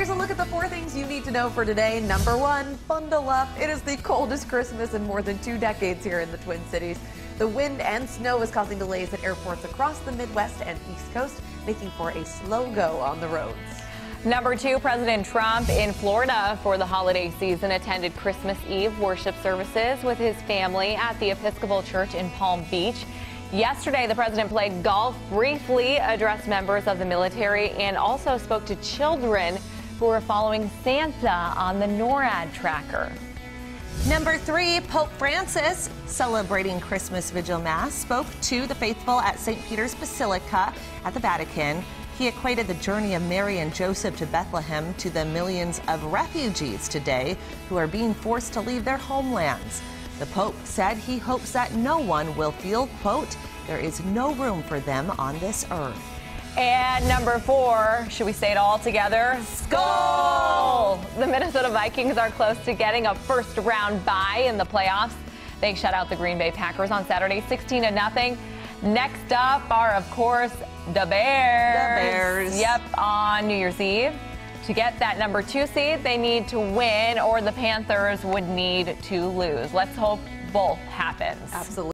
here's a look at the four things you need to know for today. Number one, bundle up. It is the coldest Christmas in more than two decades here in the Twin Cities. The wind and snow is causing delays at airports across the Midwest and East Coast, making for a slow go on the roads. Number two, President Trump in Florida for the holiday season attended Christmas Eve worship services with his family at the Episcopal Church in Palm Beach. Yesterday, the president played golf, briefly addressed members of the military, and also spoke to children who are following Santa on the NORAD tracker. Number three, Pope Francis, celebrating Christmas Vigil Mass, spoke to the faithful at St. Peter's Basilica at the Vatican. He equated the journey of Mary and Joseph to Bethlehem to the millions of refugees today who are being forced to leave their homelands. The Pope said he hopes that no one will feel, quote, there is no room for them on this earth. And number four, should we say it all together? Skol! The Minnesota Vikings are close to getting a first round bye in the playoffs. They shut out the Green Bay Packers on Saturday 16 to nothing. Next up are, of course, the Bears. The Bears. Yep, on New Year's Eve. To get that number two seed, they need to win, or the Panthers would need to lose. Let's hope both happens. Absolutely.